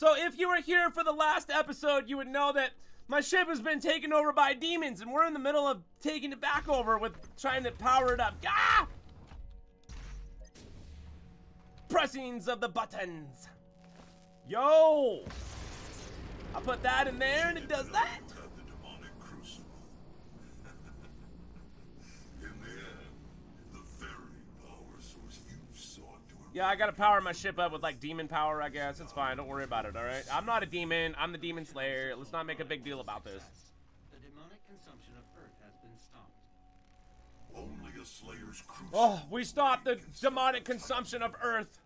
So if you were here for the last episode, you would know that my ship has been taken over by demons, and we're in the middle of taking it back over with trying to power it up. Ah! Pressings of the buttons. Yo! I put that in there and it does that. At the demonic crucible. In the end, the very power source you sought to Yeah, I gotta power my ship up with like demon power, I guess. It's fine. Don't worry about it, alright? I'm not a demon. I'm the demon slayer. Let's not make a big deal about this. The demonic consumption of Earth has been stopped. only a slayer's crucible. Oh, we stopped the demonic consumption of Earth.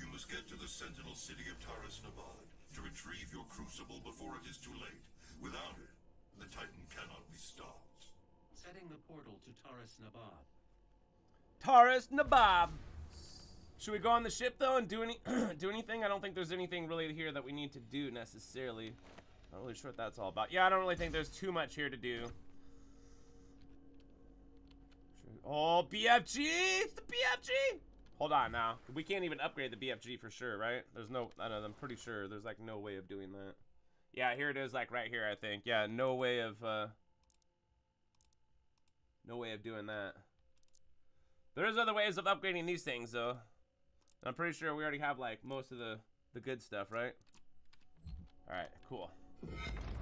You must get to the Sentinel City of Taras Nabad to retrieve your crucible before it is too late. Without it, the Titan cannot be stopped. Setting the portal to Taras Nabad. Taurus Nabab. Should we go on the ship though and do any do anything? I don't think there's anything really here that we need to do necessarily. Not really sure what that's all about. Yeah, I don't really think there's too much here to do. Oh, BFG! It's the BFG! Hold on now. We can't even upgrade the BFG for sure, right? There's no, I know, I'm pretty sure there's like no way of doing that. Yeah, here it is, like right here, I think. Yeah, no way of, uh, no way of doing that. There's other ways of upgrading these things, though. I'm pretty sure we already have, like, most of the, the good stuff, right? Alright, cool.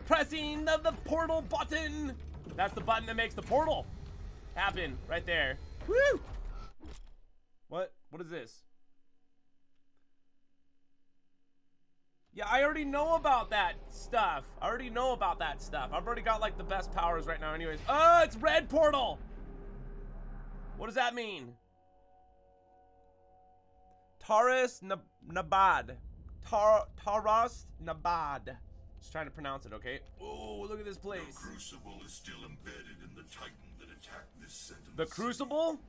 Pressing of the portal button! That's the button that makes the portal happen, right there. Woo! What? What is this? Yeah, I already know about that stuff. I already know about that stuff. I've already got, like, the best powers right now anyways. Oh, it's red portal! What does that mean? Taurus Nab Nabad. Tar Taras Nabad. Just trying to pronounce it, okay? Oh, look at this place. crucible is still embedded in the Titan that attacked this Sentinel The Crucible?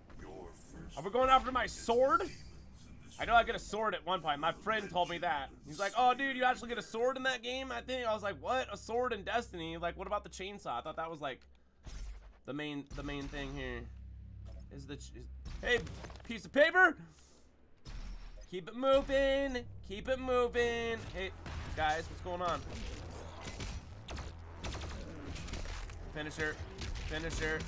Are we going after my sword? demons in this I know I get a sword at one point. My friend told me that. He's like, oh, dude, you actually get a sword in that game? I think. I was like, what? A sword in Destiny? Like, what about the chainsaw? I thought that was like the main the main thing here. Is the ch- is, hey piece of paper? Keep it moving. Keep it moving. Hey guys, what's going on? Finisher. Finisher.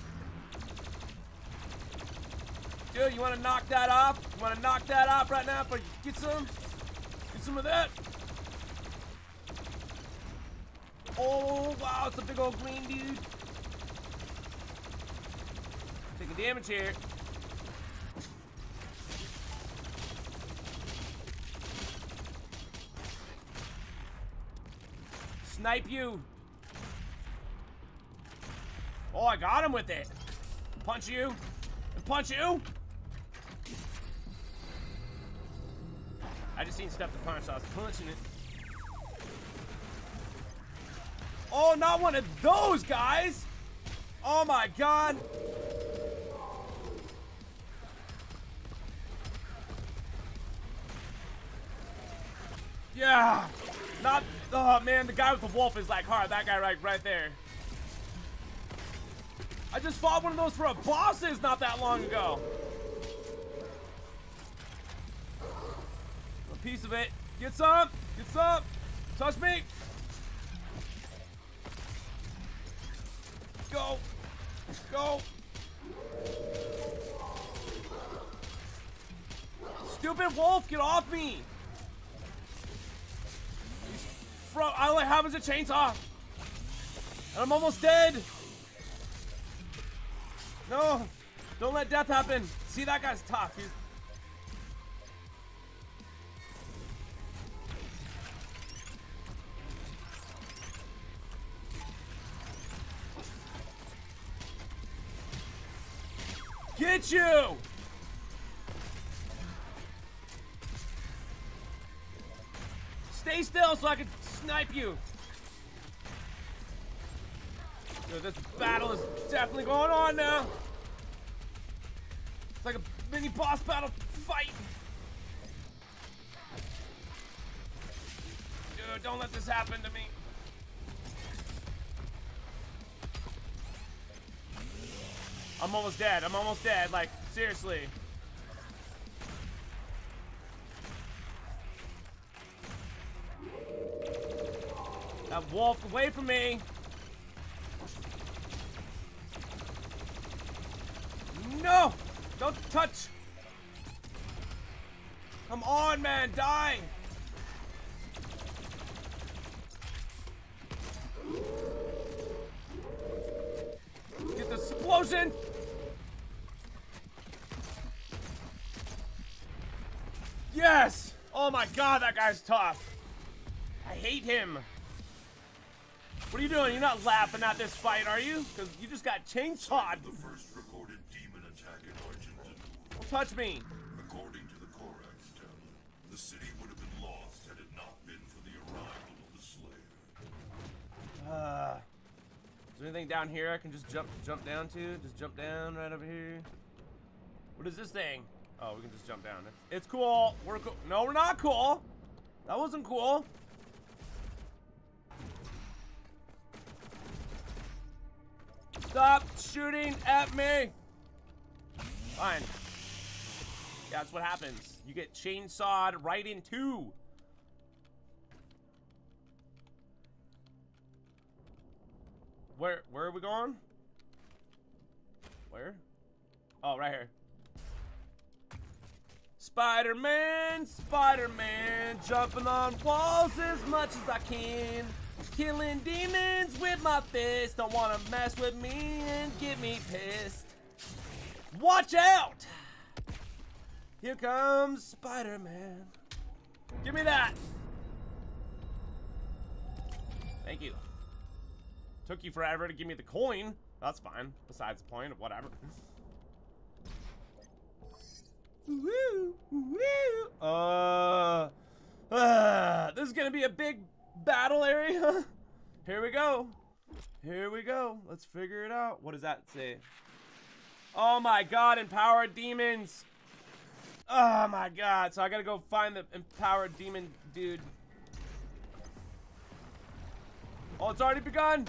Dude, you want to knock that off? You want to knock that off right now? For get some, get some of that. Oh wow, it's a big old green dude. Taking damage here. Snipe you. Oh, I got him with it. Punch you. Punch you. I just seen stuff to punch, so I was punching it. Oh, not one of those guys! Oh my god! Yeah! Not, oh man, the guy with the wolf is like hard. That guy right, right there. I just fought one of those for a bosses not that long ago. A piece of it. Get some. Get some. Touch me. Go. Go. Stupid wolf, get off me. Bro, all I have is a chainsaw. And I'm almost dead. No, don't let death happen. See, that guy's tough. He's... Get you! Stay still so I can snipe you. Dude, this battle is definitely going on now. It's like a mini boss battle fight. Dude, don't let this happen to me. I'm almost dead. I'm almost dead. Like, seriously. That wolf away from me. No! Don't touch! Come on, man, die! Get the explosion! Yes! Oh my god, that guy's tough. I hate him. What are you doing? You're not laughing at this fight, are you? Because you just got chainsawed. The first recorded demon attack in Argent D'Nur. Don't touch me. According to the Korax tablet, the city would have been lost had it not been for the arrival of the Slayer. Uh, is there anything down here I can just jump jump down to? Just jump down right over here. What is this thing? Oh, we can just jump down. It's, it's cool. We're cool. No, we're not cool. That wasn't cool. Stop shooting at me. Fine. That's what happens. You get chainsawed right in two. Where where are we going? Where? Oh, right here. Spider-Man, Spider-Man, jumping on walls as much as I can. Killing demons with my fist. Don't wanna mess with me and get me pissed. Watch out! Here comes Spider-Man. Give me that. Thank you. Took you forever to give me the coin. That's fine. Besides the point whatever. Woo! Woo! Uh, uh, this is gonna be a big battle area. Here we go. Here we go. Let's figure it out. What does that say? Oh my god, empowered demons. Oh my god. So I gotta go find the empowered demon dude. Oh, it's already begun.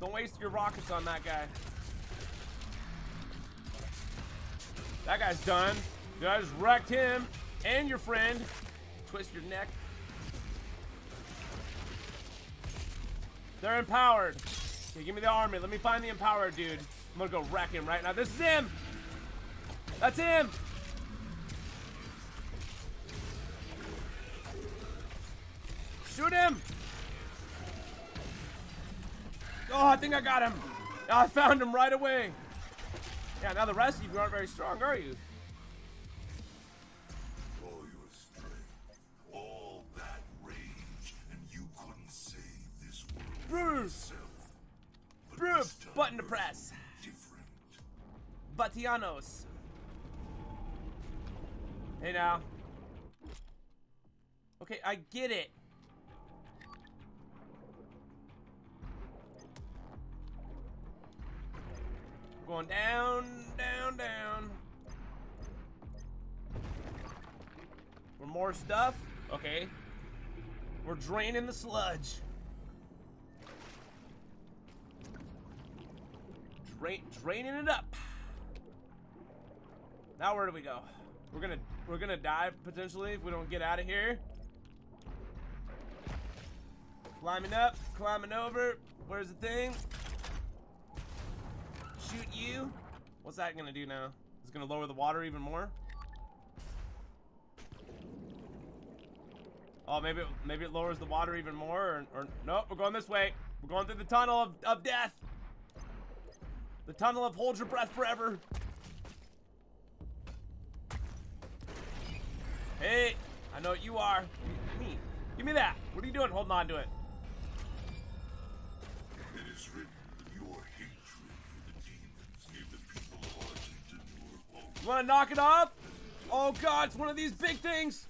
Don't waste your rockets on that guy. That guy's done. Dude, I just wrecked him and your friend. Twist your neck. They're empowered. Okay, give me the army. Let me find the empowered dude. I'm gonna go wreck him right now. This is him. That's him. Shoot him. Oh, I think I got him. I found him right away. Yeah, now the rest of you aren't very strong, are you? Brr, button to press. Batianos. Hey now. Okay, I get it. Going down, down, down. For more stuff? Okay. We're draining the sludge. Drain, draining it up. Now where do we go? We're gonna we're gonna die potentially if we don't get out of here. Climbing up, climbing over. Where's the thing? Shoot you. What's that gonna do now? It's gonna lower the water even more. Oh, maybe maybe it lowers the water even more, or, or nope. We're going this way. We're going through the tunnel of, of death. The tunnel of hold your breath forever. Hey, I know what you are. Me, give me that. What are you doing? Holding on to it. It is written that your hatred for the demons gave the people of Argent D'Nur your hope. You want to knock it off? Oh God, it's one of these big things.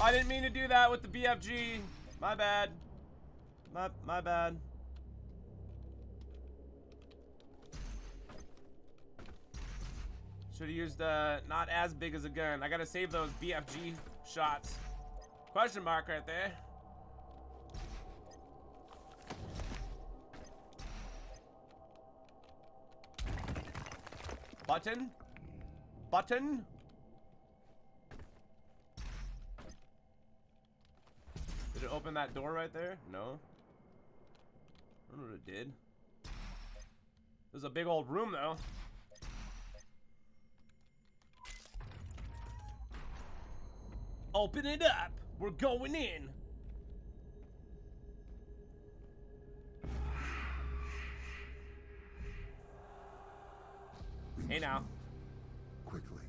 I didn't mean to do that with the BFG. My bad. My my bad. Should have used uh, not as big as a gun. I gotta save those BFG shots. Question mark right there. Button. button. It open that door right there? No. I don't know what it did. There's a big old room though. Open it up. We're going in. Hey now. Quickly.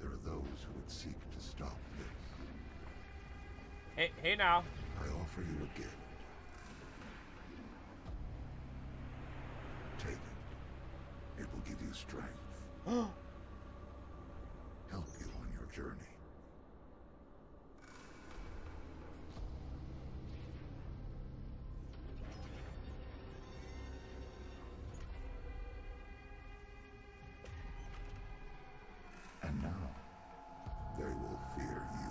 There are those who would seek to stop. Hey, hey now. I offer you a gift. Take it. It will give you strength. Help you on your journey. And now, they will fear you.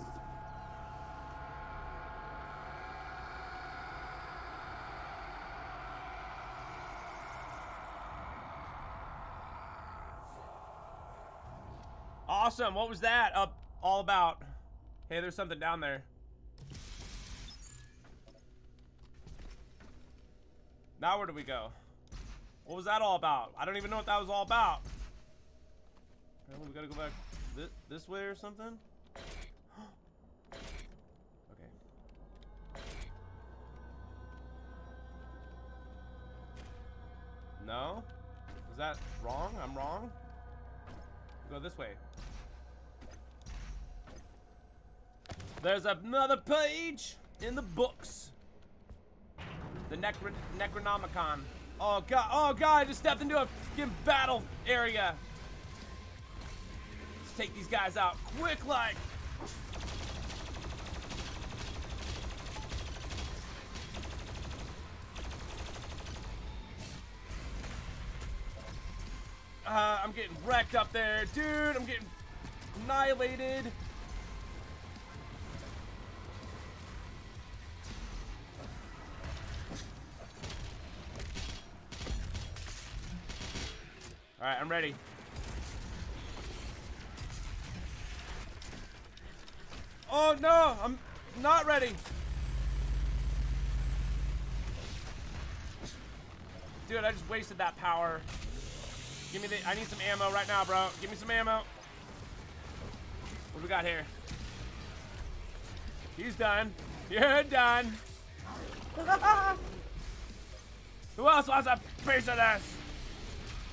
Awesome. What was that up all about? Hey, there's something down there. Now where do we go? What was that all about? I don't even know what that was all about. We gotta go back this, this way or something? okay. No? Is that wrong? I'm wrong? Go this way. There's another page in the books. The Necro Necronomicon. Oh god! Oh god! I just stepped into a fucking battle area. Let's take these guys out quick, like. Uh, I'm getting wrecked up there, dude. I'm getting annihilated. All right, I'm ready. Oh no, I'm not ready. Dude, I just wasted that power. Give me the. I need some ammo right now, bro. Give me some ammo. What do we got here? He's done. You're done. Who else wants a piece of this?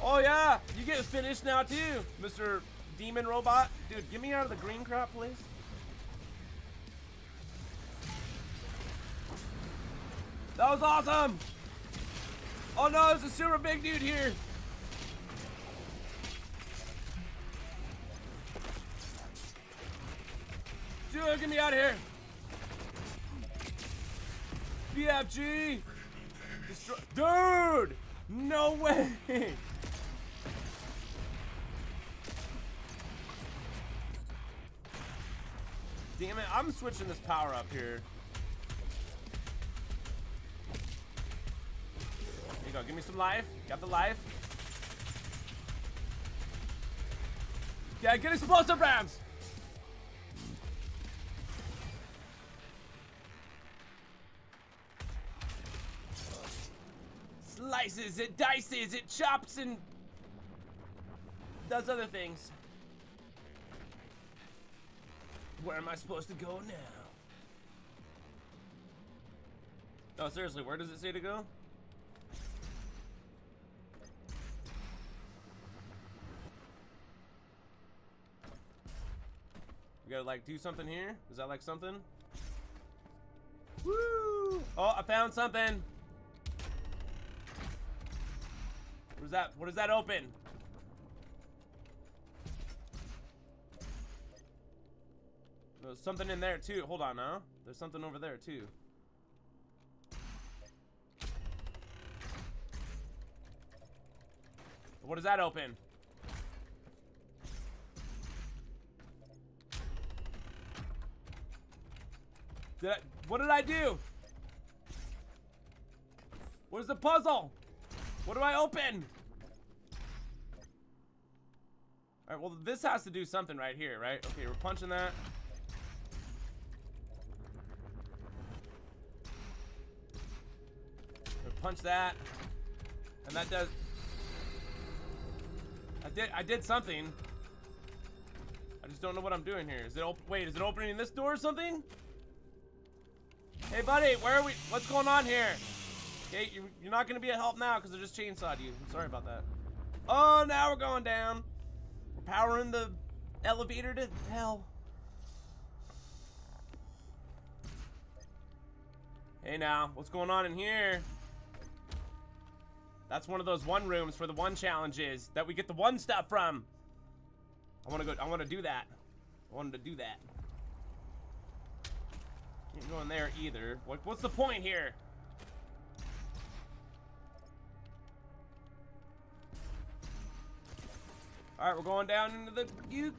Oh yeah, you get finished now too, Mr. Demon Robot. Dude, get me out of the green crop, please. That was awesome. Oh no, there's a super big dude here. Dude, get me out of here. BFG. Destroy. Dude, no way. Damn it, I'm switching this power up here. There you go, give me some life. Got the life. Yeah, get explosive rounds. Slices, it dices, it chops and does other things. Where am I supposed to go now? Oh, seriously, where does it say to go? We gotta like do something here? Is that like something? Woo! Oh, I found something. What is that? What does that open? There's something in there too. Hold on now. There's something over there too. What does that open? Did I, what did I do? What is the puzzle? What do I open? All right, well, this has to do something right here, right? Okay, we're punching that. We punch that. And that does... I did, I did something. I just don't know what I'm doing here. Is it op wait, is it opening this door or something? Hey, buddy, where are we? What's going on here? Okay, you're, you're not gonna be a help now because I just chainsawed you. I'm sorry about that. Oh, now we're going down. We're powering the elevator to hell. Hey now, what's going on in here? That's one of those one rooms for the one challenges that we get the one stuff from. I want to go. I want to do that. I wanted to do that. Can't go in there either. What, what's the point here? All right, we're going down into the uke.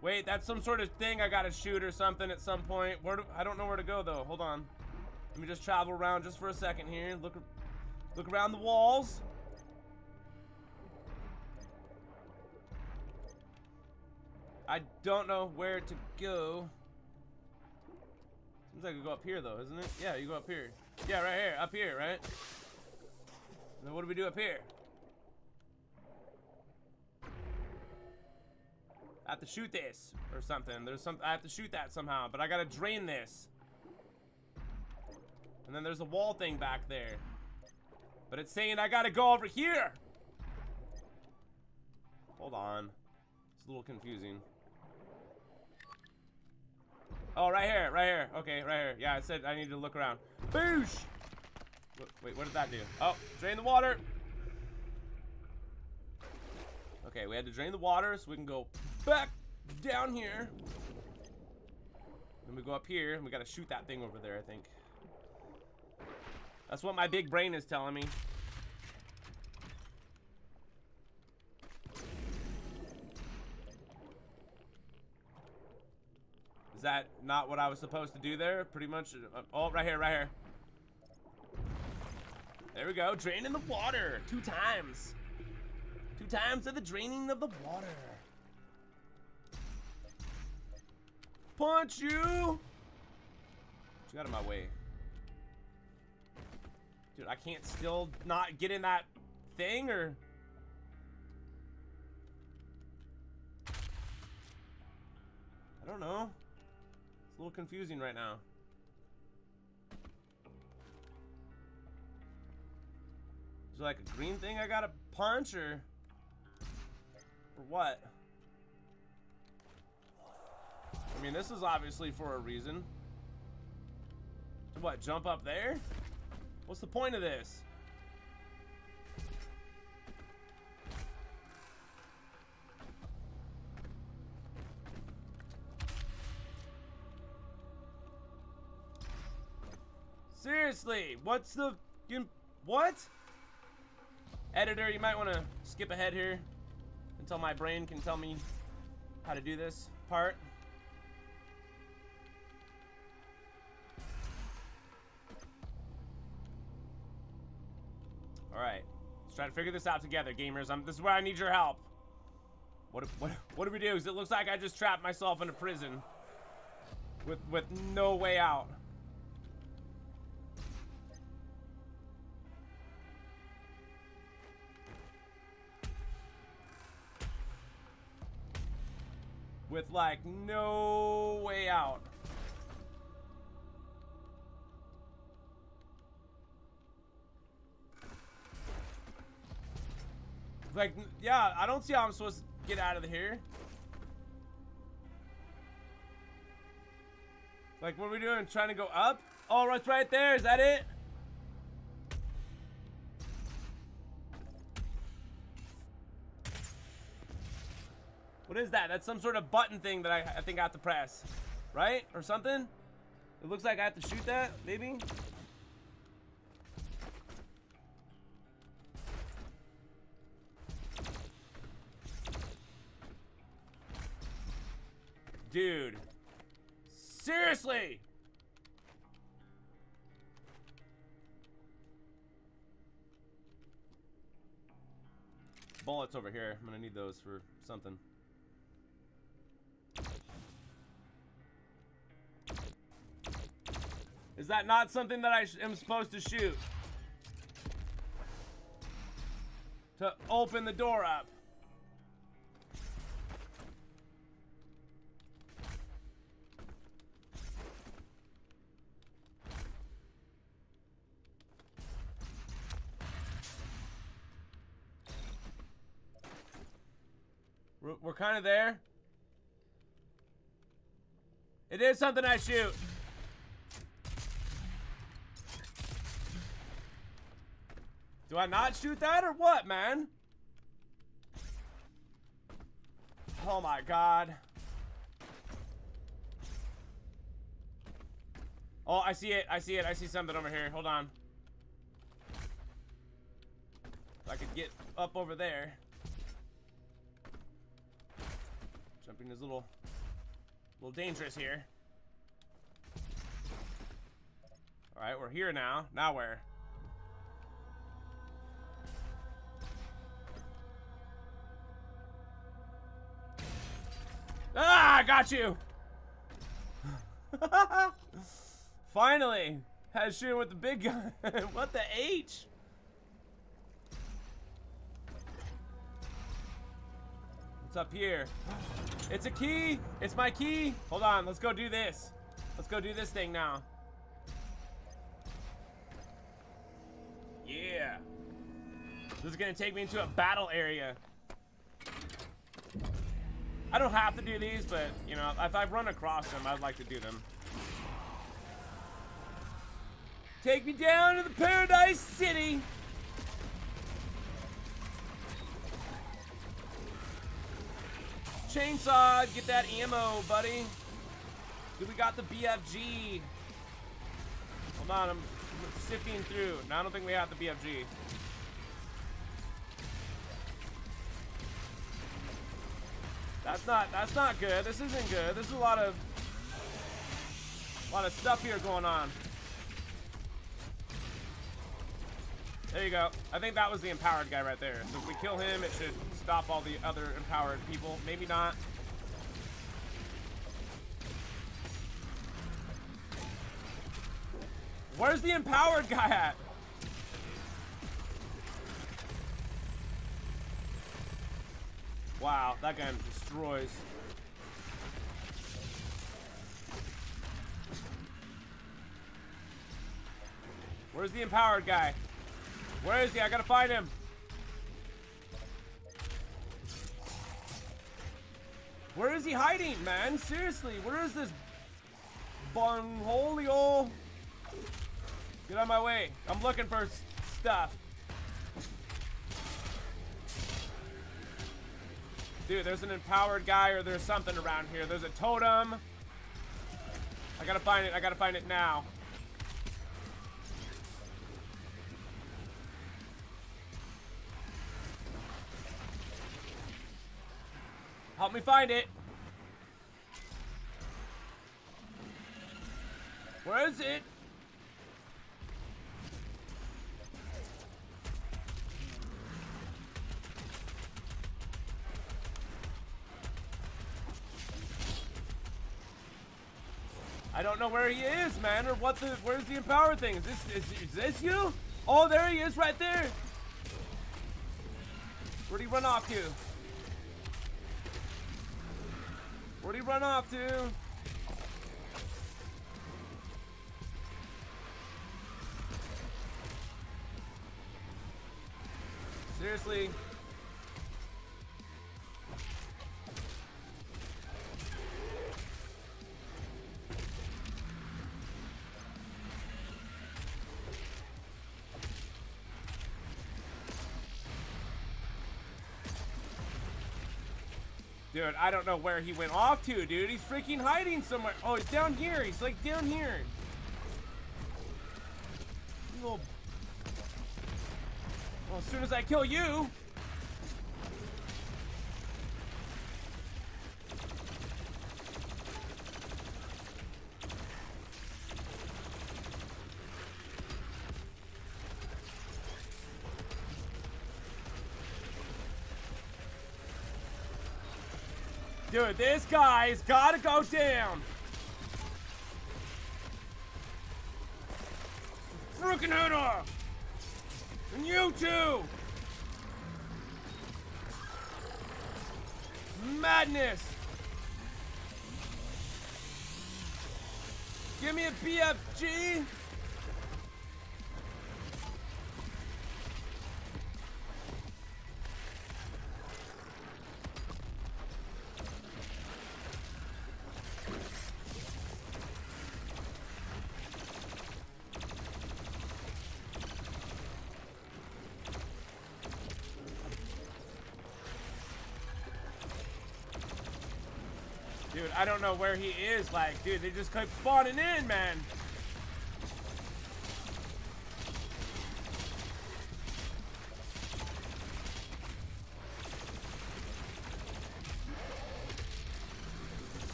Wait, that's some sort of thing I gotta shoot or something at some point. Where do, I don't know where to go though. Hold on. Let me just travel around just for a second here. Look, look around the walls. I don't know where to go. Seems like I go up here though, isn't it? Yeah, you go up here. Yeah, right here, up here, right? And then what do we do up here? I have to shoot this or something. There's some I have to shoot that somehow, but I gotta drain this. And then there's a wall thing back there. But it's saying I gotta go over here. Hold on. It's a little confusing. Oh, right here, right here. Okay, right here. Yeah, I said I need to look around. Boosh! Wait, what did that do? Oh, drain the water. Okay, we had to drain the water so we can go back down here. Then we go up here and we gotta shoot that thing over there, I think. That's what my big brain is telling me. Is that not what I was supposed to do there? Pretty much. Uh, oh, right here, right here. There we go. Draining the water. Two times. Two times of the draining of the water. Punch you! Get out of my way. Dude, I can't still not get in that thing, or... I don't know. It's a little confusing right now. Is there like a green thing I gotta punch, or... Or what? I mean, this is obviously for a reason. What, jump up there? What's the point of this? Seriously, what's the... What? Editor, you might want to skip ahead here until my brain can tell me how to do this part. All right, let's try to figure this out together, gamers. I'm, this is where I need your help. What, what, what do we do? Because it looks like I just trapped myself in a prison with, with no way out. With like no way out. Like, yeah, I don't see how I'm supposed to get out of here. Like, what are we doing? Trying to go up? Oh, it's right there. Is that it? What is that? That's some sort of button thing that I, I think I have to press. Right? Or something? It looks like I have to shoot that, maybe? Dude. Seriously. Bullets over here. I'm gonna need those for something. Is that not something that I am supposed to shoot? To open the door up. Kind of there. It is something I shoot. Do I not shoot that or what, man? Oh my god. Oh, I see it. I see it. I see something over here. Hold on. If I could get up over there. Jumping is a little, little dangerous here. All right, we're here now. Now where? Ah, I got you. Finally, had to shoot with the big gun. what the H? What's up here? It's a key. It's my key. Hold on. Let's go do this. Let's go do this thing now. Yeah. This is gonna take me into a battle area. I don't have to do these, but, you know, if I've run across them, I'd like to do them. Take me down to the Paradise City! Chainsaw, get that ammo, buddy. We got the BFG. Hold on, I'm sifting through. No, I don't think we have the BFG. That's not that's not good. This isn't good. There's a lot of a lot of stuff here going on. There you go. I think that was the empowered guy right there. So if we kill him, it should stop all the other empowered people. Maybe not. Where's the empowered guy at? Wow, that guy destroys. Where's the empowered guy? Where is he? I gotta find him. Where is he hiding, man? Seriously, where is this Bonholio? Get out of my way. I'm looking for stuff. Dude, there's an empowered guy or there's something around here. There's a totem. I gotta find it. I gotta find it now. Help me find it. Where is it? I don't know where he is, man, or what the, where's the empowered thing? Is this, is, is this you? Oh, there he is right there. Where'd he run off to? Where'd he run off to? Seriously? Dude, I don't know where he went off to, dude. He's freaking hiding somewhere. Oh, he's down here. He's like down here. Well, as soon as I kill you... Dude, this guy's gotta go down. Freaking off. And you too. Madness. Give me a BFG. I don't know where he is. Like, dude, they just keep spawning in, man.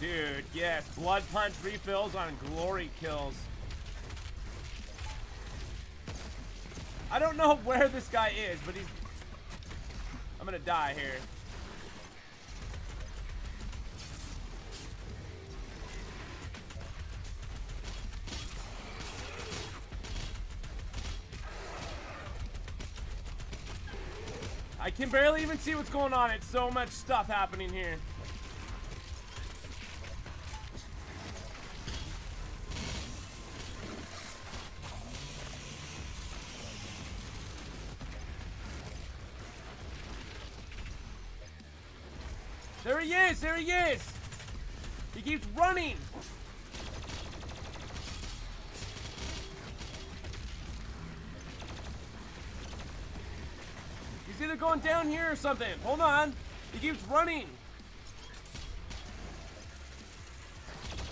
Dude, yes. Blood punch refills on glory kills. I don't know where this guy is, but he's... I'm gonna die here. Can barely even see what's going on. It's so much stuff happening here. There he is! There he is! He keeps running! Down here or something. Hold on. He keeps running.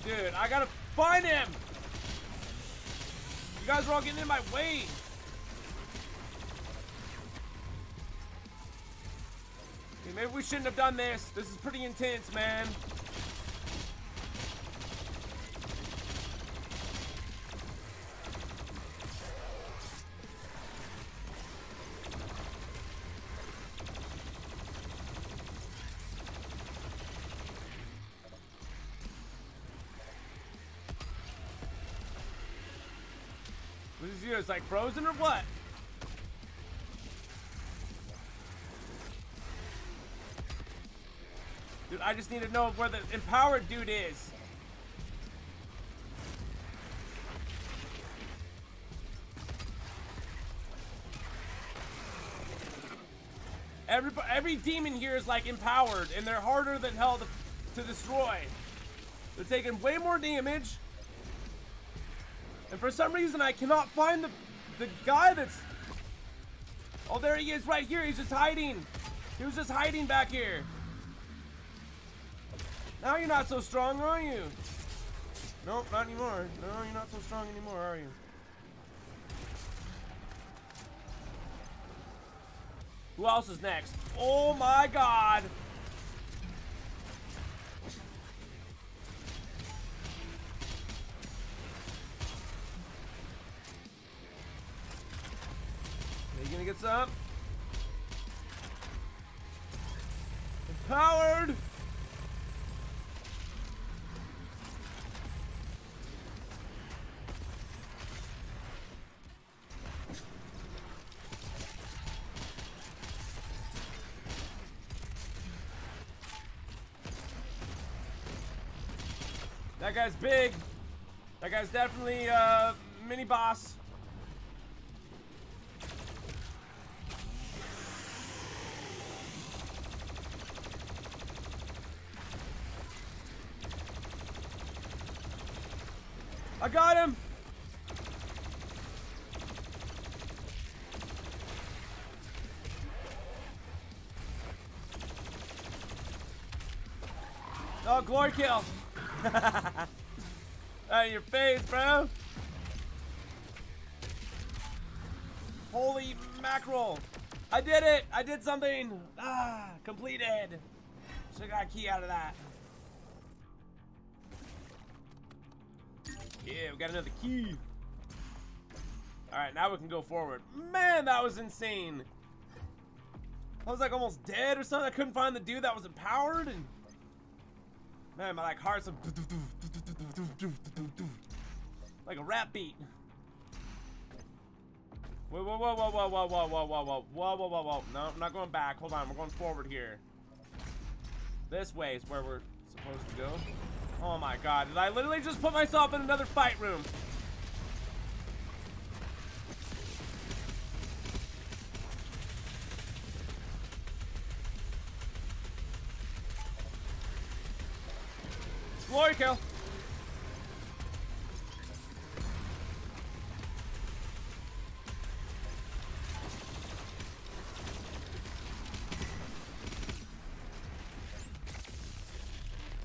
Dude, I gotta find him! You guys are all getting in my way! Maybe we shouldn't have done this. This is pretty intense, man. Frozen or what? Dude, I just need to know where the empowered dude is. Every, every demon here is like empowered, and they're harder than hell to, to destroy. They're taking way more damage. And for some reason, I cannot find the, the guy that's... Oh, there he is right here. He's just hiding. He was just hiding back here. Now you're not so strong, are you? Nope, not anymore. No, you're not so strong anymore, are you? Who else is next? Oh my god! Guy's big. That guy's definitely uh mini boss. I got him. Oh, glory kill. Out of your face, bro. Holy mackerel. I did it. I did something. Ah, completed. So I got a key out of that. Yeah, we got another key. All right, now we can go forward. Man, that was insane. I was like almost dead or something. I couldn't find the dude that was empowered and Man, my like heart's like a rap beat. Whoa, whoa, whoa, whoa, whoa, whoa, whoa, whoa, whoa, whoa, whoa, whoa, whoa. No, I'm not going back. Hold on, we're going forward here. This way is where we're supposed to go. Oh my god, did I literally just put myself in another fight room? Glory kill.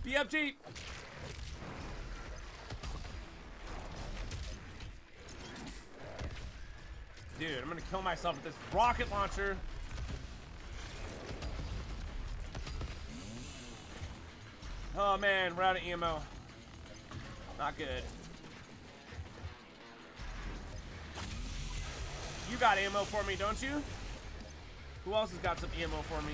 BFG. Dude, I'm gonna kill myself with this rocket launcher. Oh man, we're out of ammo. Not good. You got ammo for me, don't you? Who else has got some ammo for me?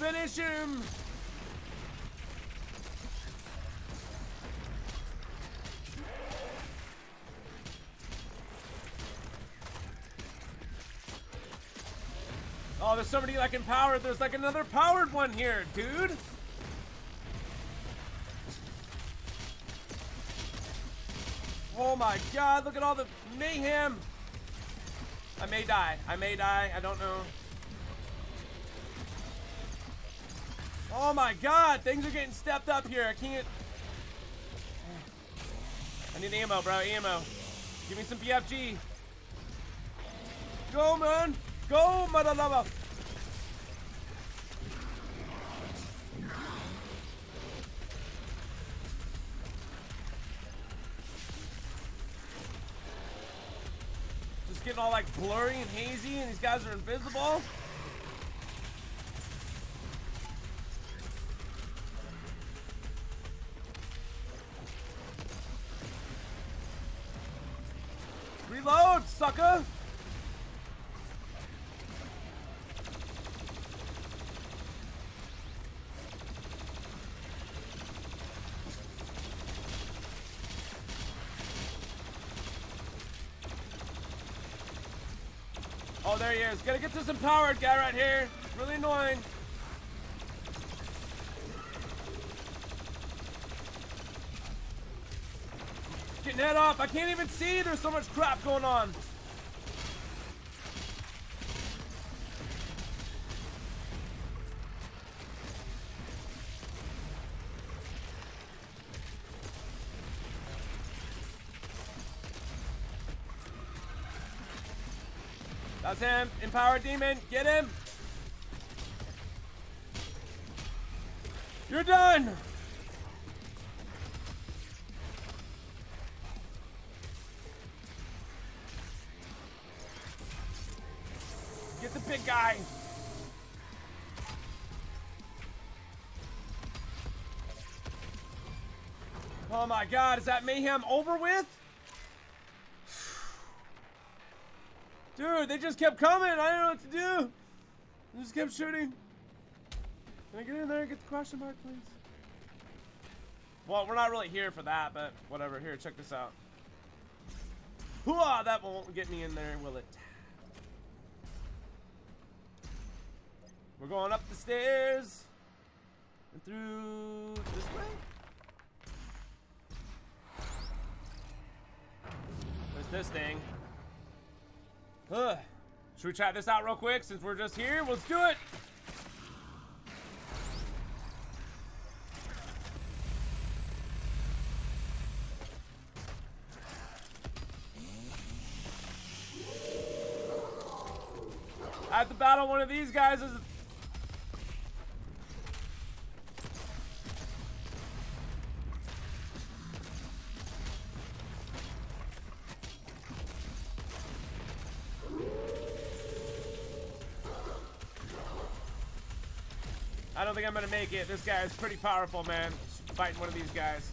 Finish him! Somebody like empowered. There's like another powered one here, dude. Oh my god, look at all the mayhem. I may die. I may die. I don't know. Oh my god, things are getting stepped up here. I can't. I need ammo, bro. Ammo. Give me some BFG. Go, man. Go, mother lover. Blurry and hazy, and these guys are invisible. Is. Gotta get this empowered guy right here. Really annoying. Getting head off. I can't even see. There's so much crap going on. Him. Empowered demon. Get him. You're done. Get the big guy. Oh my god, is that mayhem over with? Dude, they just kept coming. I didn't know what to do. They just kept shooting. Can I get in there and get the question mark, please? Well, we're not really here for that, but whatever. Here, check this out. Hooah! That won't get me in there, will it? We're going up the stairs and through this way. There's this thing. Ugh. Should we try this out real quick since we're just here? Let's do it. I have to battle one of these guys as I don't think I'm gonna make it. This guy is pretty powerful, man. Fighting one of these guys.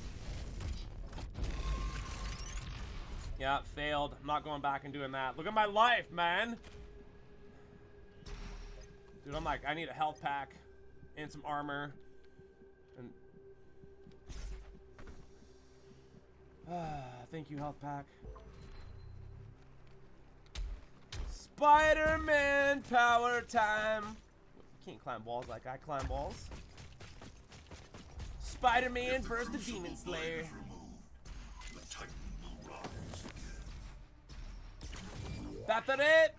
Yeah, failed. I'm not going back and doing that. Look at my life, man. Dude, I'm like, I need a health pack and some armor. And thank you, health pack. Spider-Man power time. Can't climb walls like I climb walls. Spider-Man versus the Demon Slayer. The Titan will rise again. That that it?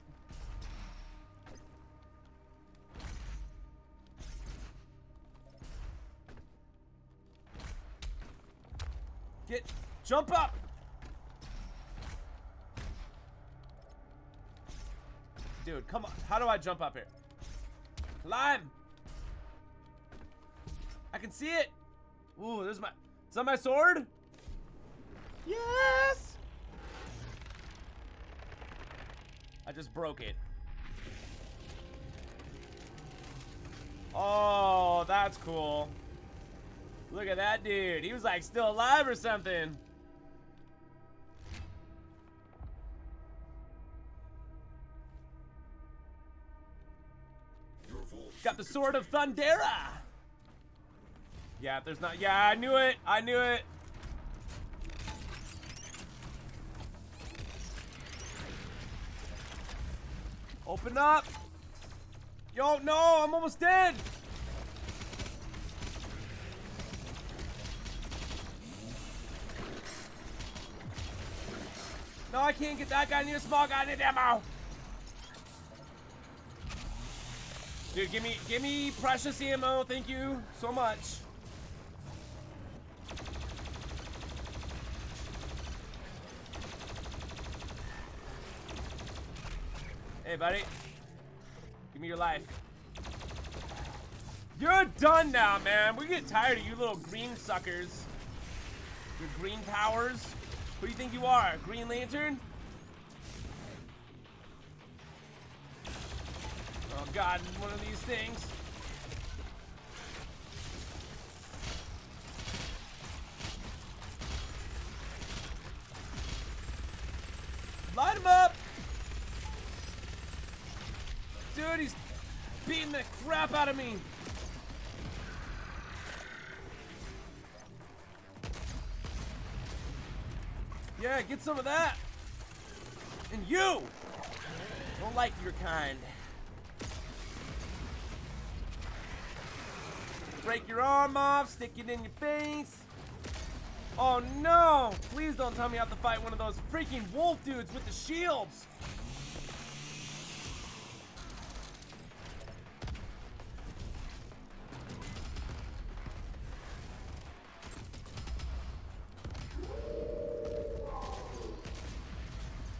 Get jump up. Dude, come on. How do I jump up here? Climb. I can see it. Ooh, there's my. Is that my sword? Yes. I just broke it. Oh, that's cool. Look at that dude. He was like still alive or something. Got the sword of Thundera. Yeah, there's not. Yeah, I knew it. I knew it. Open up. Yo, no, I'm almost dead. No, I can't get that guy. I need a small guy. I need ammo. Dude, give me, give me precious ammo. Thank you so much. Hey, buddy. Give me your life. You're done now, man. We get tired of you little green suckers. Your green powers. Who do you think you are? Green Lantern? Oh god, one of these things. Light him up! Dude, he's beating the crap out of me. Yeah, get some of that. And you! Don't like your kind. Break your arm off, stick it in your face. Oh no! Please don't tell me I have to fight one of those freaking wolf dudes with the shields.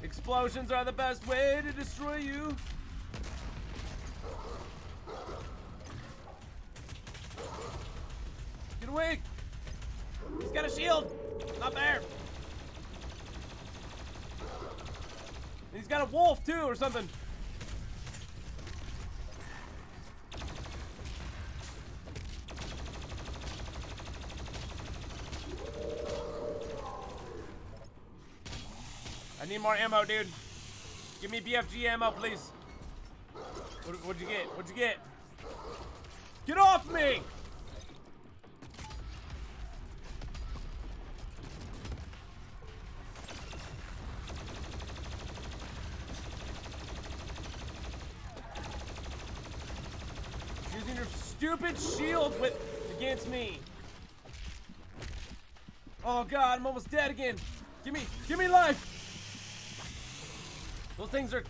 Explosions are the best way to destroy you. He's got a shield! Not there! And he's got a wolf too, or something. I need more ammo, dude. Give me BFG ammo, please. What, what'd you get? What'd you get? Get off me! Using your stupid shield with against me. Oh god, I'm almost dead again. Give me, give me life. Those things are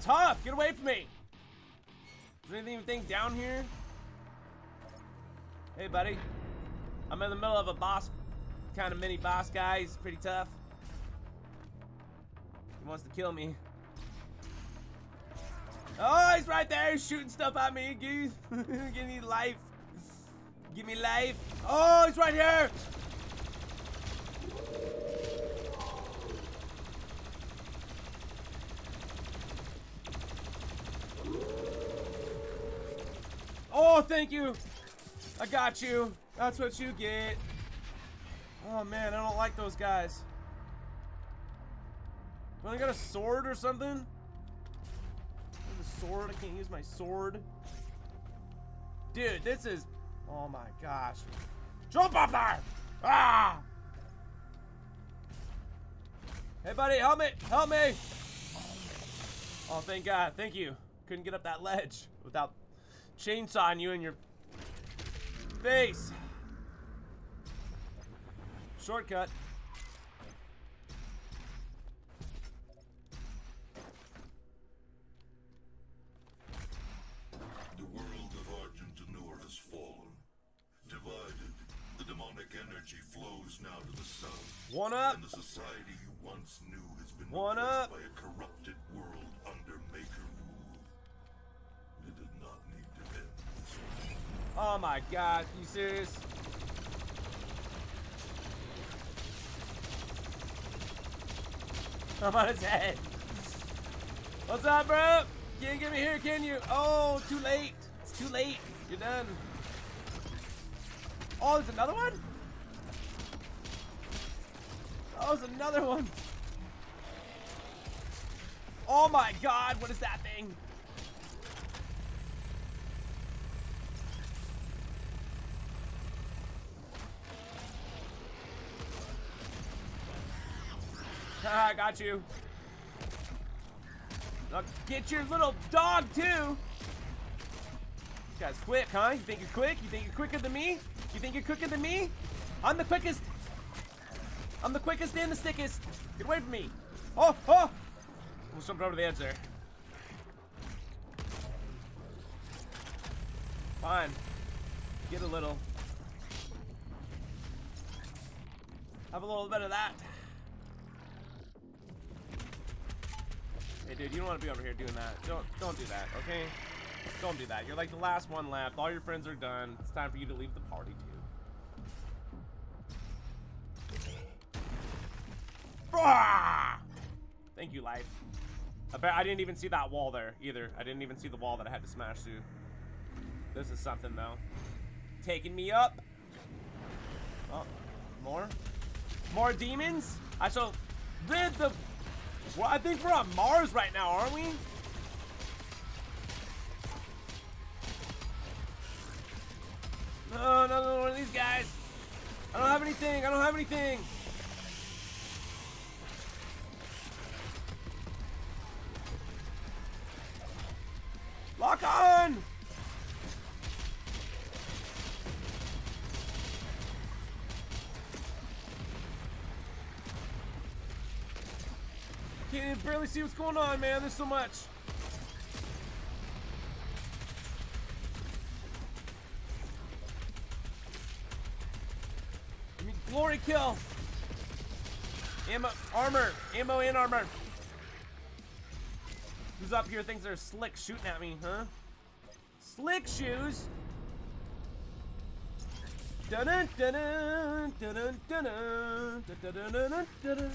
tough. Get away from me. Is there anything down here? Hey, buddy. I'm in the middle of a boss, kind of mini boss guy. He's pretty tough. He wants to kill me. Oh, he's right there. Shooting stuff at me. Give, give me life. Give me life. Oh, he's right here. Oh, thank you. I got you. That's what you get. Oh man, I don't like those guys. Well, I got a sword or something? Sword. I can't use my sword. Dude, this is. Oh my gosh. Jump up there! Ah! Hey, buddy, help me! Help me! Oh, thank God. Thank you. Couldn't get up that ledge without chainsawing you in your face. Shortcut. One up. And the society you once knew has been One up. by a corrupted world under Maykr rule. It did not need to end this way. Oh my God. You serious? I'm on his head. What's up, bro? Can't get me here, can you? Oh, too late. It's too late. You're done. Oh, there's another one? Oh, there's another one. Oh my god, what is that thing? I got you. Get your little dog too. This guy's quick, huh? You think you're quick? You think you're quicker than me? You think you're quicker than me? I'm the quickest. I'm the quickest and the stickest. Get away from me. Oh, oh! Almost jumped over the edge there. Fine. Get a little. Have a little bit of that. Hey, dude, you don't want to be over here doing that. Don't, don't do that, okay? Don't do that. You're like the last one left. All your friends are done. It's time for you to leave the party too. Thank you, life. I didn't even see that wall there either. I didn't even see the wall that I had to smash through. This is something though. Taking me up. Oh, more? More demons? I shall rid the. Well, I think we're on Mars right now, aren't we? No, no, no, one of these guys. I don't have anything. I don't have anything. Lock on! Can't see what's going on, man. There's so much. Give me glory kill. Ammo, armor, ammo and armor. Who's up here thinks they're slick shooting at me, huh? Slick shoes. Dun dun dun dun dun dun dun dun dun dun dun dun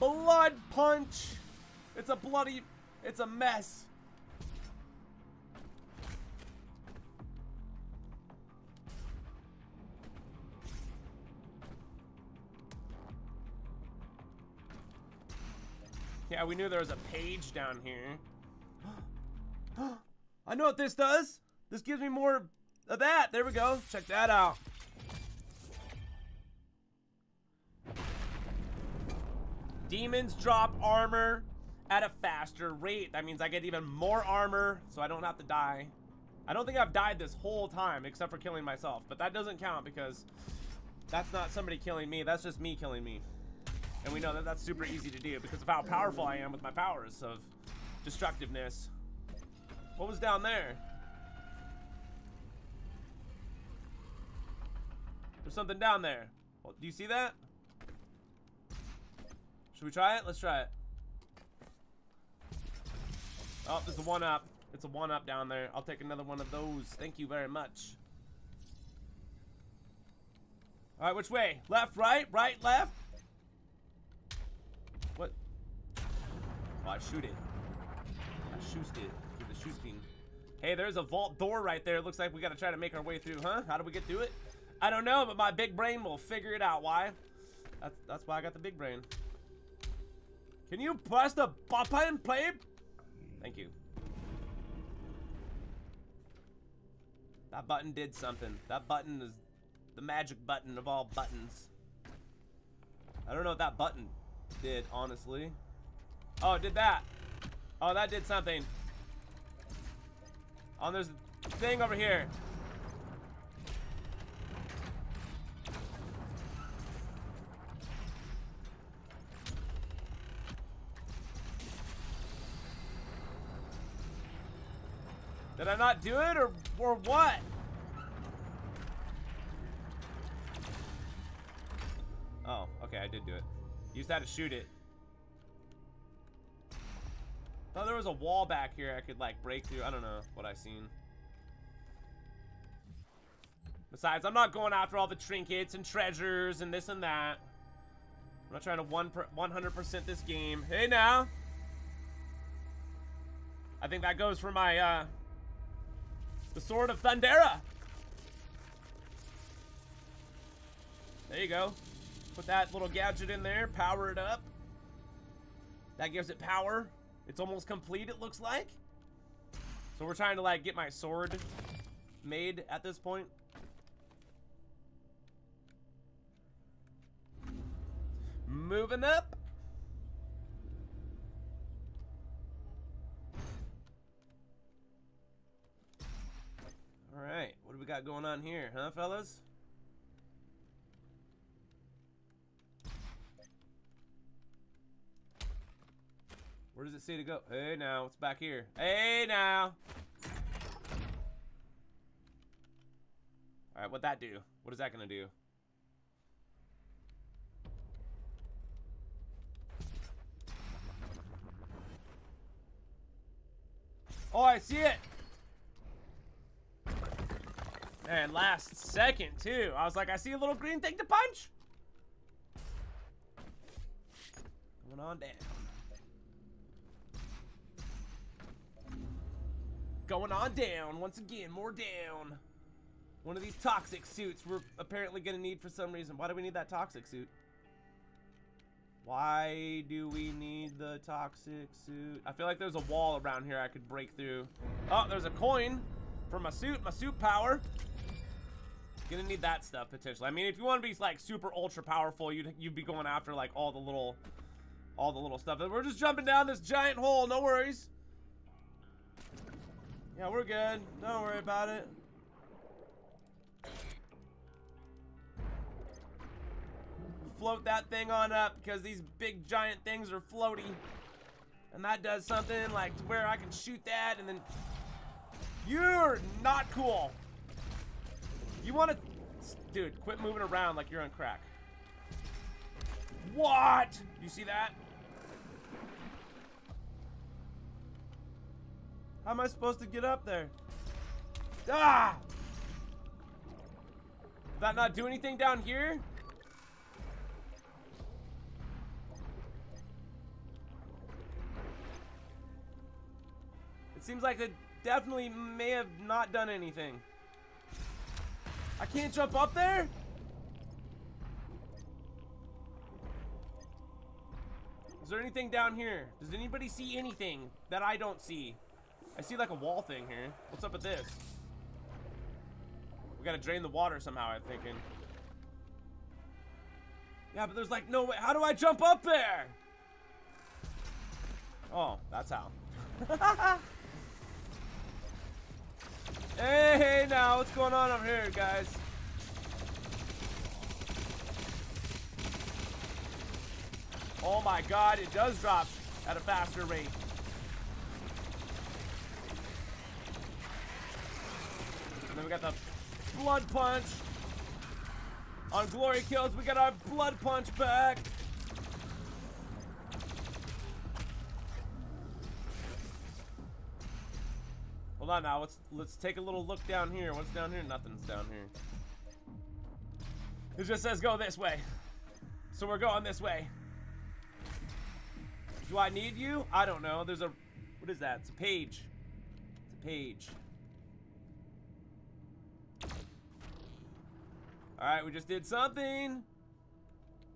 Blood punch. It's a bloody. It's a mess. Yeah, we knew there was a page down here. I know what this does. This gives me more of that. There we go. Check that out. Demons drop armor at a faster rate. That means I get even more armor, so I don't have to die. I don't think I've died this whole time, except for killing myself. But that doesn't count because that's not somebody killing me. That's just me killing me. And we know that that's super easy to do because of how powerful I am with my powers of destructiveness. What was down there? There's something down there. Well, do you see that? Should we try it? Let's try it. Oh, there's a one up. It's a one up down there. I'll take another one of those. Thank you very much. All right, which way? Left, right, right, left? What? Oh, I shoot it. I shoot it with the shooting. Hey, there's a vault door right there. Looks like we gotta try to make our way through, huh? How do we get through it? I don't know, but my big brain will figure it out. Why? That's, that's why I got the big brain. Can you press the button, please? Thank you. That button did something. That button is the magic button of all buttons. I don't know what that button did, honestly. Oh, it did that. Oh, that did something. Oh, there's a thing over here. Did I not do it or or what? Oh, okay, I did do it. Just had to shoot it. Thought there was a wall back here I could like break through. I don't know what I seen. Besides, I'm not going after all the trinkets and treasures and this and that. I'm not trying to one 100% this game. Hey now. I think that goes for my uh the Sword of Thundera. There you go. Put that little gadget in there, power it up. That gives it power. It's almost complete, it looks like. So we're trying to like get my sword made at this point. Moving up. Got going on here, huh, fellas? Where does it say to go? Hey, now, it's back here. Hey, now. All right, what'd that do? What is that gonna do? Oh, I see it. And last second, too. I was like, I see a little green thing to punch. Going on down. Going on down. Once again, more down. One of these toxic suits we're apparently going to need for some reason. Why do we need that toxic suit? Why do we need the toxic suit? I feel like there's a wall around here I could break through. Oh, there's a coin for my suit, my suit power. Gonna need that stuff potentially. I mean, if you want to be like super ultra powerful, you'd you'd be going after like all the little, all the little stuff. We're just jumping down this giant hole. No worries. Yeah, we're good. Don't worry about it. Float that thing on up because these big giant things are floaty. And that does something like to where I can shoot that and then... You're not cool. You want to... Dude, quit moving around like you're on crack. What? You see that? How am I supposed to get up there? Ah! Did that not do anything down here? It seems like it definitely may have not done anything. I can't jump up there? Is there anything down here? Does anybody see anything that I don't see? I see like a wall thing here. What's up with this? We gotta drain the water somehow, I'm thinking. Yeah, but there's like no way. How do I jump up there? Oh, that's how. hey, hey, now, what's going on over here, guys? Oh my god, it does drop at a faster rate. And then we got the blood punch. On glory kills, we got our blood punch back. Hold on now, let's let's take a little look down here. What's down here? Nothing's down here. It just says go this way. So we're going this way. Do I need you? I don't know. There's a... What is that? It's a page. It's a page. Alright, we just did something.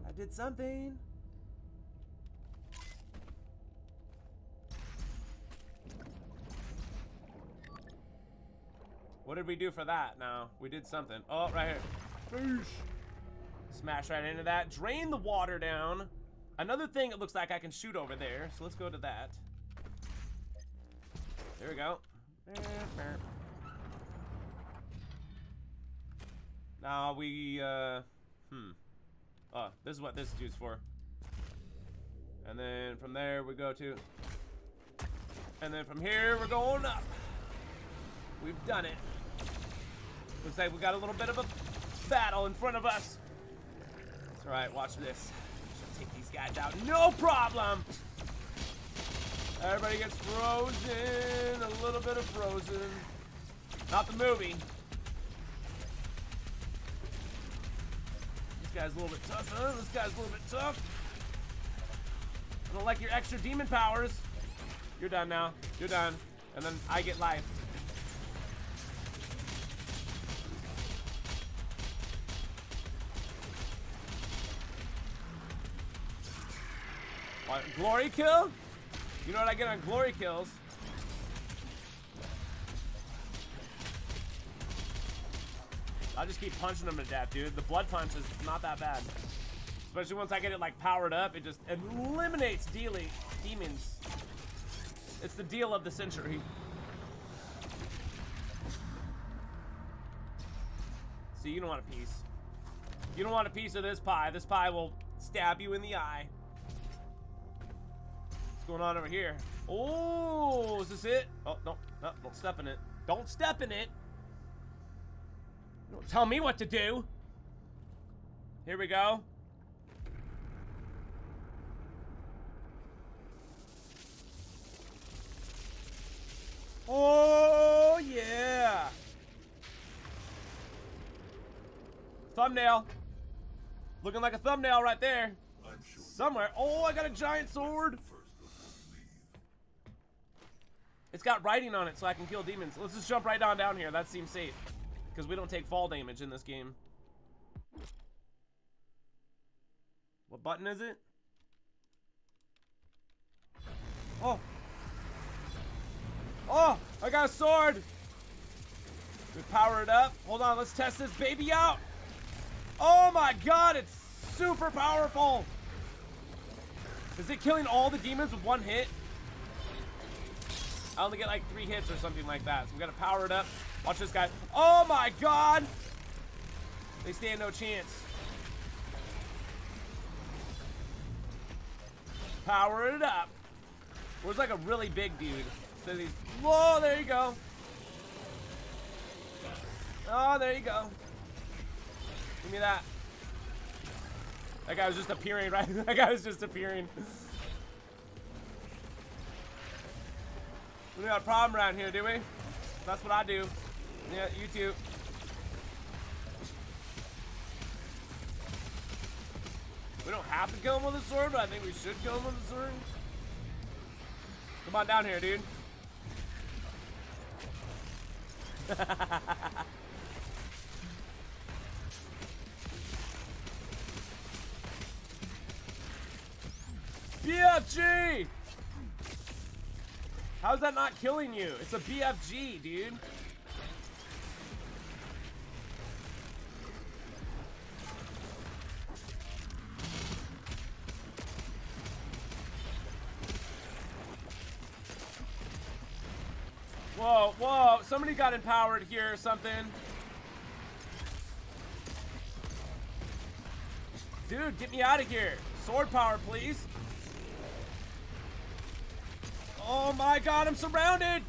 I did something. What did we do for that? now? we did something. Oh, right here. Smash right into that. Drain the water down. Another thing it looks like I can shoot over there. So let's go to that. There we go. Now we, uh, hmm. Oh, this is what this is used for. And then from there we go to, and then from here we're going up. We've done it. Looks like we got a little bit of a battle in front of us. That's right, watch this. Take these guys out, no problem. Everybody gets frozen, a little bit of frozen. Not the movie. This guy's a little bit tough, huh? This guy's a little bit tough. I don't like your extra demon powers. You're done now. You're done. And then I get life. Glory kill? You know what I get on glory kills? I'll just keep punching them to death, dude. The blood punch is not that bad. Especially once I get it like powered up, it just eliminates dealing demons. It's the deal of the century. See, you don't want a piece. You don't want a piece of this pie. This pie will stab you in the eye. What's going on over here? Oh, is this it? Oh, no, no, don't step in it. Don't step in it. Don't tell me what to do. Here we go. Oh, yeah. Thumbnail. Looking like a thumbnail right there. I'm sure Somewhere. Oh, I got a giant sword. first before you leave. It's got writing on it so I can kill demons. Let's just jump right on down here. That seems safe. Because we don't take fall damage in this game. What button is it? Oh. Oh, I got a sword. We power it up. Hold on, let's test this baby out. Oh my god, it's super powerful. Is it killing all the demons with one hit? I only get like three hits or something like that. So we gotta power it up. Watch this guy. Oh my god! They stand no chance. Power it up. Where's like a really big dude? So he's. Whoa, there you go. Oh, there you go. Give me that. That guy was just appearing, right? that guy was just appearing. We got a problem around here, do we? That's what I do. Yeah, you too. We don't have to kill him with a sword, but I think we should kill him with a sword. Come on down here, dude. BFG! How's that not killing you? It's a BFG, dude. Whoa, whoa, somebody got empowered here or something. Dude, get me out of here. Sword power, please. Oh my god, I'm surrounded!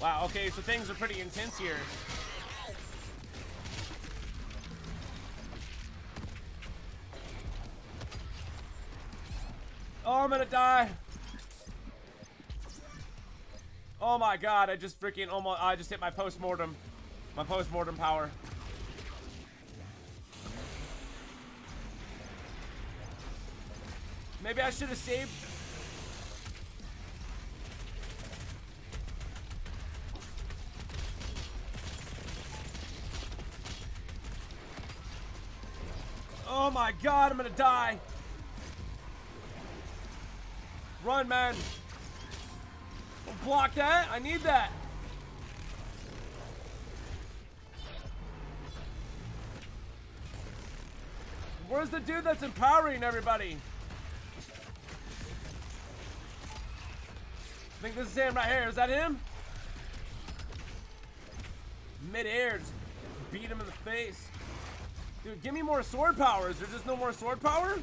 Wow, okay, so things are pretty intense here. Oh, I'm gonna die. Oh my god, I just freaking almost, I just hit my post-mortem. My post-mortem power. Maybe I should have saved. Oh my god, I'm gonna die. Run, man. Block that. I need that. Where's the dude that's empowering everybody? I think this is him right here. Is that him? Mid-air, just beat him in the face. Dude, give me more sword powers. There's just no more sword power?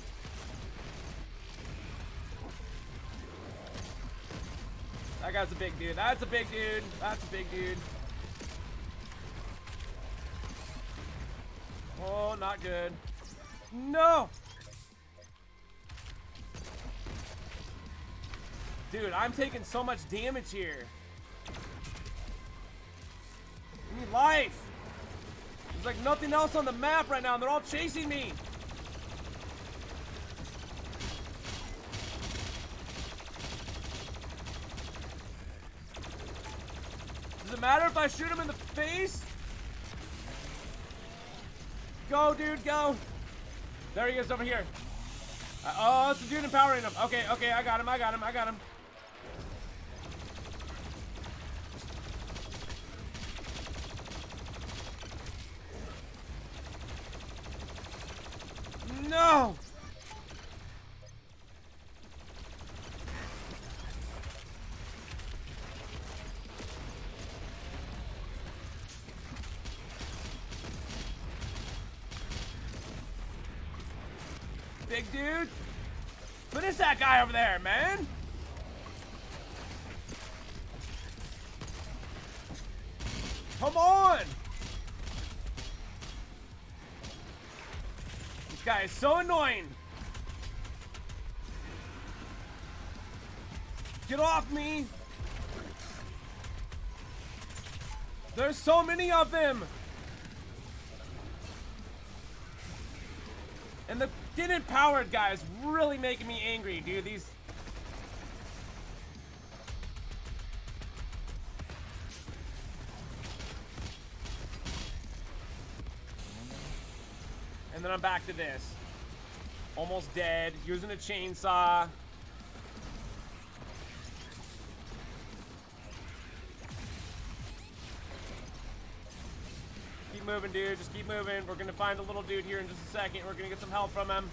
Guy's a big dude. That's a big dude. That's a big dude. Oh, not good. No! Dude, I'm taking so much damage here. I need life. There's like nothing else on the map right now, and they're all chasing me. Does it matter if I shoot him in the face? Go, dude, go. There he is over here. Uh, oh, it's a dude empowering him. Okay, okay, I got him, I got him, I got him. No! Big dude. Finish that guy over there, man. Come on. This guy is so annoying. Get off me. There's so many of them. And the get empowered guy is really making me angry, dude. These. And then I'm back to this. Almost dead, using a chainsaw. Keep moving, dude. Just keep moving. We're gonna find a little dude here in just a second. We're gonna get some help from him.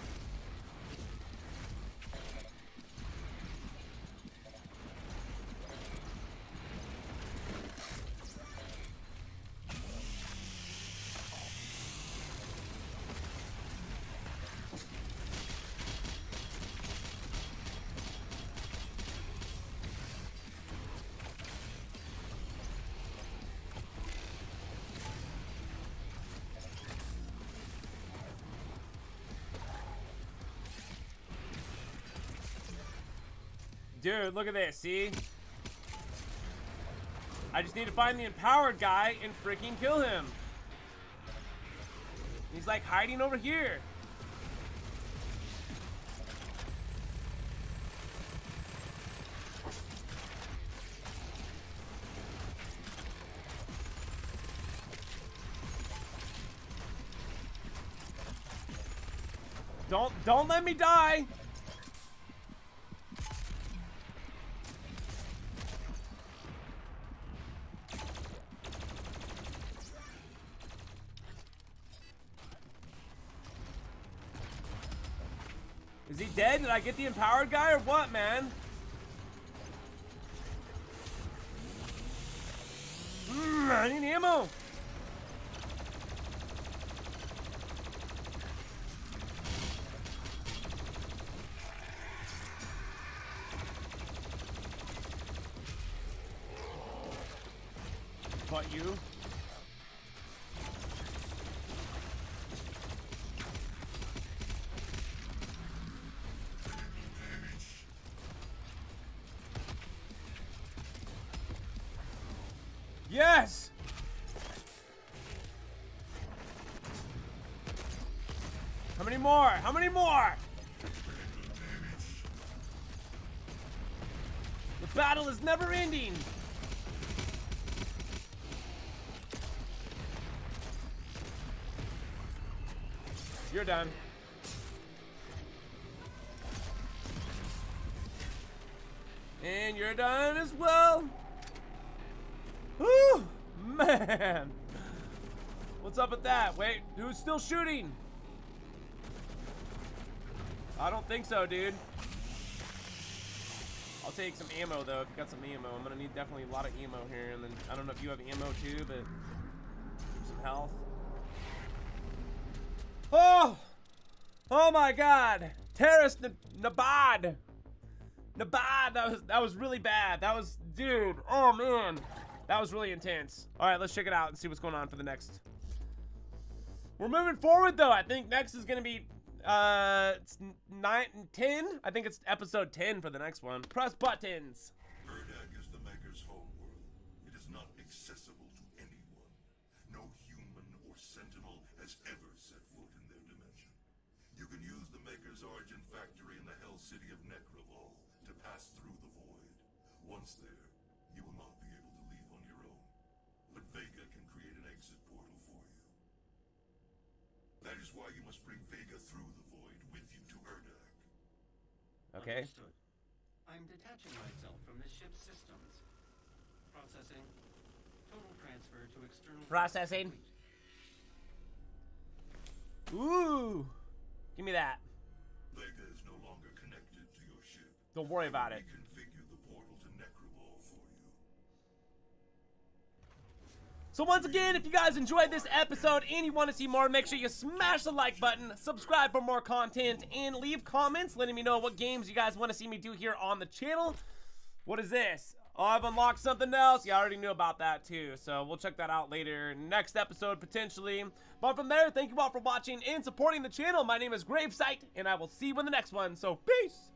Dude, look at this, see? I just need to find the empowered guy and freaking kill him. He's like hiding over here. Don't don't let me die. Is he dead? Did I get the empowered guy or what, man? Mm, I need ammo. How many more? How many more? The battle is never ending. You're done. And you're done as well. Whew, man. What's up with that? Wait, who's still shooting? I don't think so, dude. I'll take some ammo though. If you got some ammo, I'm gonna need definitely a lot of ammo here. And then I don't know if you have ammo too, but some health. Oh, oh my God, N Nabad, Nabad. That was that was really bad. That was, dude. Oh man, that was really intense. All right, let's check it out and see what's going on for the next. We're moving forward though. I think next is gonna be uh, it's nine, ten. I think it's episode ten for the next one. Press buttons. Urdak is the Maykr's homeworld. It is not accessible to anyone. No human or sentinel has ever set foot in their dimension. You can use the Maykr's origin factory in the Hell City of Nekravol to pass through the void. Once there, you will not be able to leave on your own. But Vega can create an exit portal for you. That is why you must bring Vega through the void with you to Urdak. Okay. Understood. I'm detaching myself from the ship's systems. Processing. Total transfer to external. Processing. complete. Ooh, give me that. Vega is no longer connected to your ship. Don't worry about it. So once again, if you guys enjoyed this episode and you want to see more, make sure you smash the like button, subscribe for more content, and leave comments letting me know what games you guys want to see me do here on the channel. What is this? Oh, I've unlocked something else. Yeah, I already knew about that too. So we'll check that out later. Next episode, potentially. But from there, thank you all for watching and supporting the channel. My name is Gravesight, and I will see you in the next one. So, peace!